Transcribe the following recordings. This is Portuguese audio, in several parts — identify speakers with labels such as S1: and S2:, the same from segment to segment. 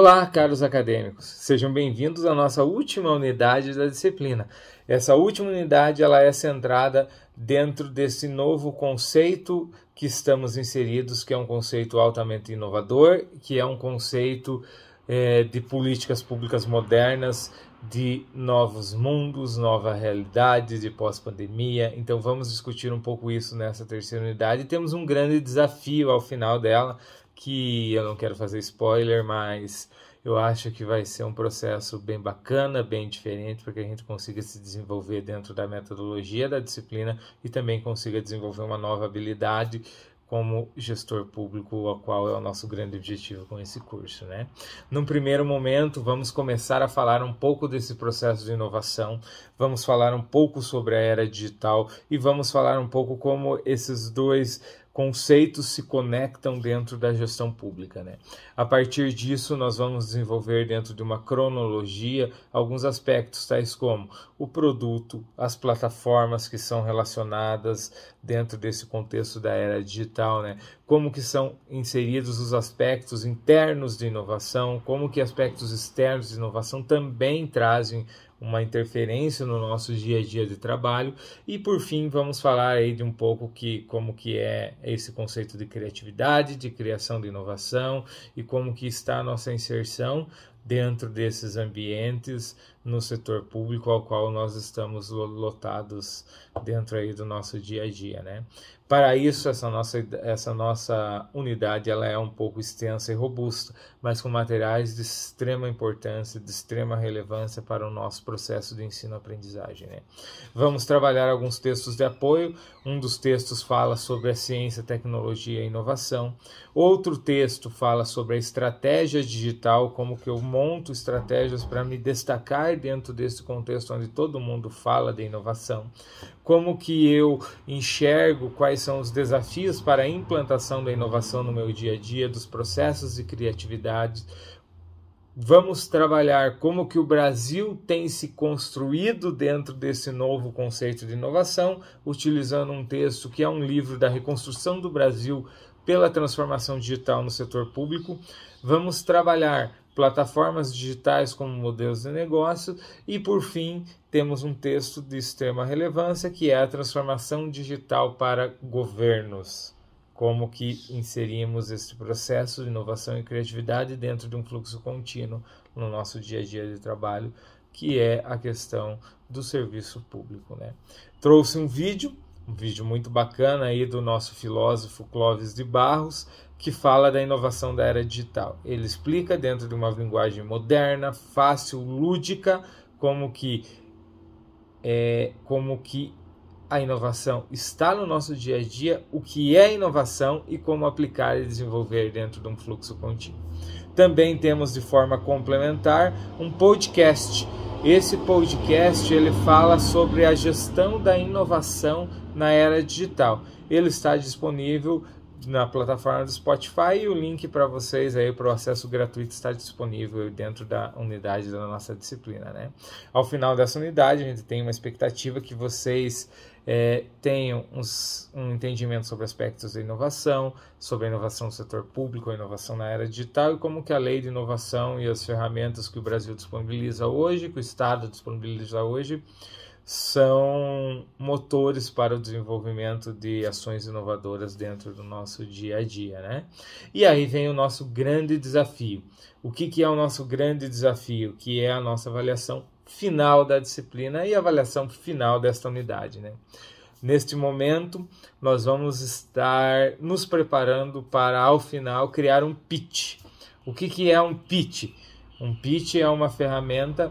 S1: Olá, caros acadêmicos. Sejam bem-vindos à nossa última unidade da disciplina. Essa última unidade ela é centrada dentro desse novo conceito que estamos inseridos, que é um conceito altamente inovador, que é um conceito é, de políticas públicas modernas, de novos mundos, nova realidade, de pós-pandemia. Então vamos discutir um pouco isso nessa terceira unidade. Temos um grande desafio ao final dela, que eu não quero fazer spoiler, mas eu acho que vai ser um processo bem bacana, bem diferente, para que a gente consiga se desenvolver dentro da metodologia da disciplina e também consiga desenvolver uma nova habilidade como gestor público, a qual é o nosso grande objetivo com esse curso, né? Num primeiro momento, vamos começar a falar um pouco desse processo de inovação, vamos falar um pouco sobre a era digital e vamos falar um pouco como esses dois conceitos se conectam dentro da gestão pública. Né? A partir disso, nós vamos desenvolver dentro de uma cronologia alguns aspectos, tais como o produto, as plataformas que são relacionadas dentro desse contexto da era digital, né? como que são inseridos os aspectos internos de inovação, como que aspectos externos de inovação também trazem uma interferência no nosso dia a dia de trabalho. E por fim vamos falar aí de um pouco que como que é esse conceito de criatividade, de criação de inovação e como que está a nossa inserção dentro desses ambientes no setor público ao qual nós estamos lotados dentro aí do nosso dia a dia, né? Para isso, essa nossa, essa nossa unidade ela é um pouco extensa e robusta, mas com materiais de extrema importância, de extrema relevância para o nosso processo de ensino-aprendizagem. Né? Vamos trabalhar alguns textos de apoio. Um dos textos fala sobre a ciência, tecnologia e inovação. Outro texto fala sobre a estratégia digital, como que eu monto estratégias para me destacar dentro desse contexto onde todo mundo fala de inovação como que eu enxergo quais são os desafios para a implantação da inovação no meu dia a dia, dos processos de criatividade. Vamos trabalhar como que o Brasil tem se construído dentro desse novo conceito de inovação, utilizando um texto que é um livro da reconstrução do Brasil pela transformação digital no setor público. Vamos trabalhar plataformas digitais como modelos de negócio e, por fim, temos um texto de extrema relevância que é a transformação digital para governos. Como que inserimos esse processo de inovação e criatividade dentro de um fluxo contínuo no nosso dia a dia de trabalho, que é a questão do serviço público. Né? Trouxe um vídeo, um vídeo muito bacana aí do nosso filósofo Clóvis de Barros, que fala da inovação da era digital. Ele explica dentro de uma linguagem moderna, fácil, lúdica, como que é, como que a inovação está no nosso dia a dia, o que é inovação e como aplicar e desenvolver dentro de um fluxo contínuo. Também temos de forma complementar um podcast. Esse podcast ele fala sobre a gestão da inovação na era digital. Ele está disponível na plataforma do Spotify e o link para vocês aí para o acesso gratuito está disponível dentro da unidade da nossa disciplina, né? Ao final dessa unidade a gente tem uma expectativa que vocês é, tenham uns, um entendimento sobre aspectos da inovação, sobre a inovação no setor público, a inovação na era digital e como que a lei de inovação e as ferramentas que o Brasil disponibiliza hoje, que o Estado disponibiliza hoje, são motores para o desenvolvimento de ações inovadoras dentro do nosso dia a dia, né? E aí vem o nosso grande desafio. O que, que é o nosso grande desafio? Que é a nossa avaliação final da disciplina e avaliação final desta unidade, né? Neste momento, nós vamos estar nos preparando para, ao final, criar um pitch. O que, que é um pitch? Um pitch é uma ferramenta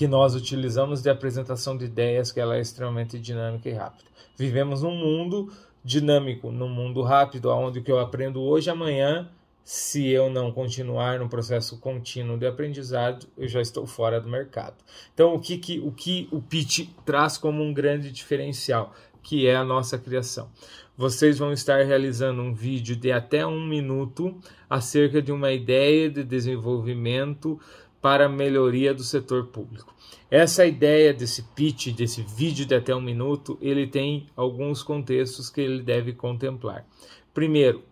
S1: que nós utilizamos de apresentação de ideias, que ela é extremamente dinâmica e rápida. Vivemos num mundo dinâmico, num mundo rápido, onde o que eu aprendo hoje, amanhã, se eu não continuar no processo contínuo de aprendizado, eu já estou fora do mercado. Então, o que, que, o, que o traz como um grande diferencial? Que é a nossa criação. Vocês vão estar realizando um vídeo de até um minuto acerca de uma ideia de desenvolvimento para a melhoria do setor público. Essa ideia desse pitch, desse vídeo de até um minuto, ele tem alguns contextos que ele deve contemplar. Primeiro,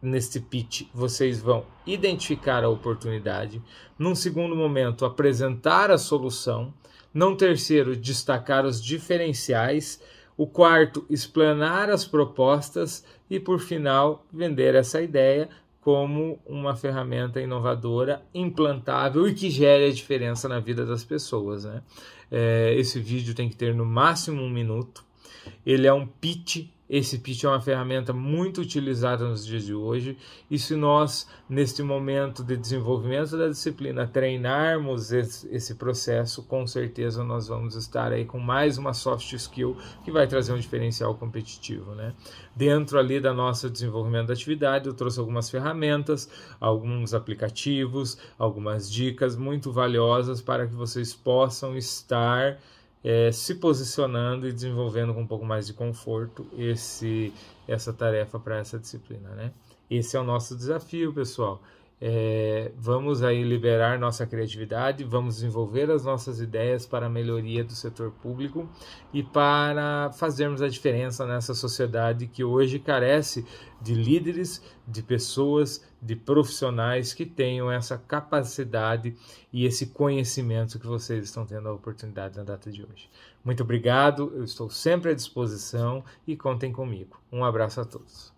S1: neste pitch, vocês vão identificar a oportunidade. Num segundo momento, apresentar a solução. Num terceiro, destacar os diferenciais. O quarto, explanar as propostas. E por final, vender essa ideia como uma ferramenta inovadora, implantável e que gere a diferença na vida das pessoas. Né? É, esse vídeo tem que ter no máximo um minuto. Ele é um pitch esse pitch é uma ferramenta muito utilizada nos dias de hoje, e se nós, neste momento de desenvolvimento da disciplina, treinarmos esse, esse, processo, com certeza nós vamos estar aí com mais uma soft skill que vai trazer um diferencial competitivo. Né? Dentro ali da nossa desenvolvimento da atividade, eu trouxe algumas ferramentas, alguns aplicativos, algumas dicas muito valiosas para que vocês possam estar é, se posicionando e desenvolvendo com um pouco mais de conforto esse, essa tarefa para essa disciplina, né? Esse é o nosso desafio, pessoal. É, vamos aí liberar nossa criatividade, vamos desenvolver as nossas ideias para a melhoria do setor público e para fazermos a diferença nessa sociedade que hoje carece de líderes, de pessoas, de profissionais que tenham essa capacidade e esse conhecimento que vocês estão tendo a oportunidade na data de hoje. Muito obrigado, eu estou sempre à disposição e contem comigo. Um abraço a todos.